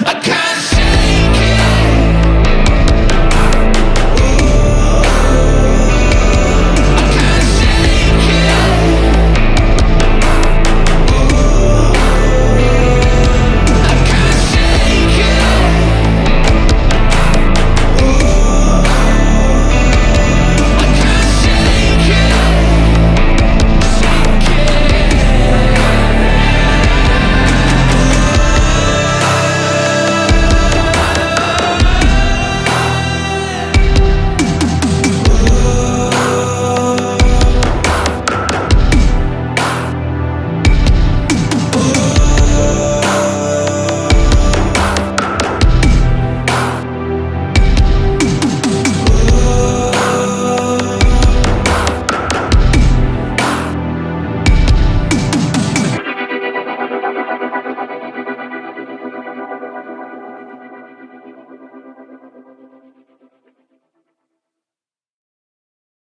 I can't